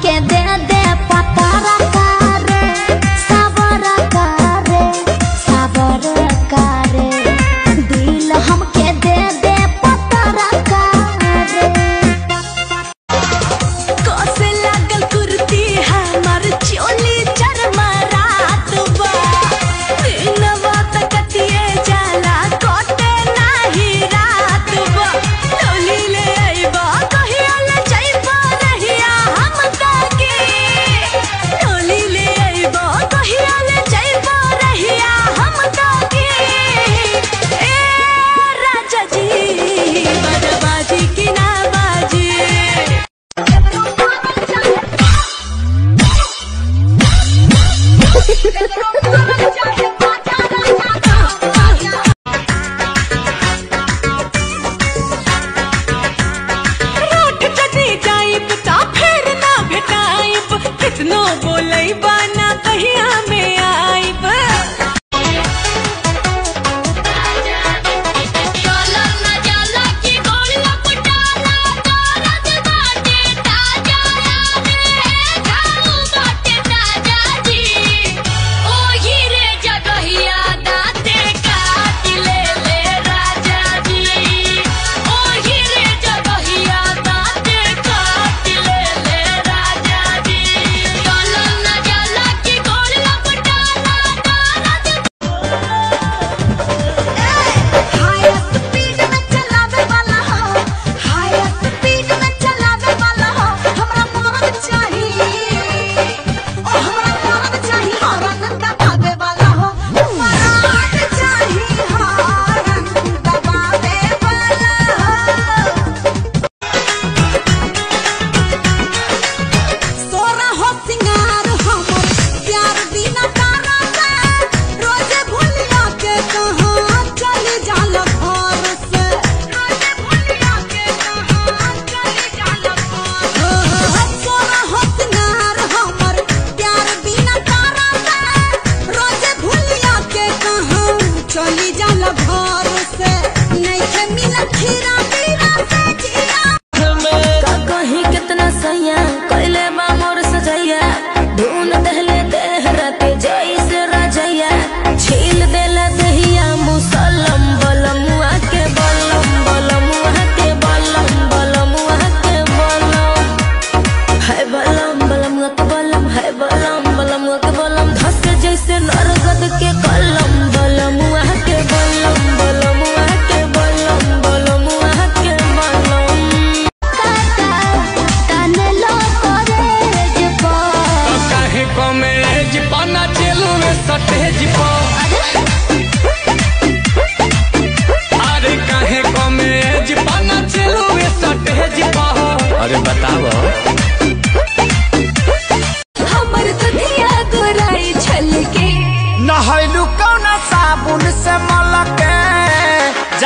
can't बोले बा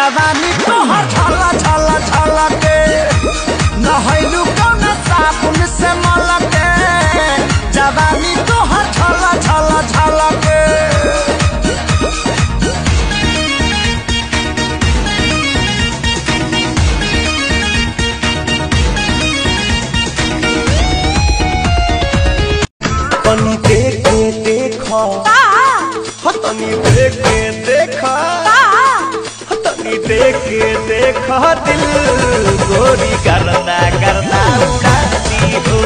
जवानी तोहर छला छला छलके। नहैलू कौन साबुन से मलके? जवानी तोहर छला छला छलके। के तनी देख के देखा। देख देखा दिल गोरी करना करना उड़ाती हो।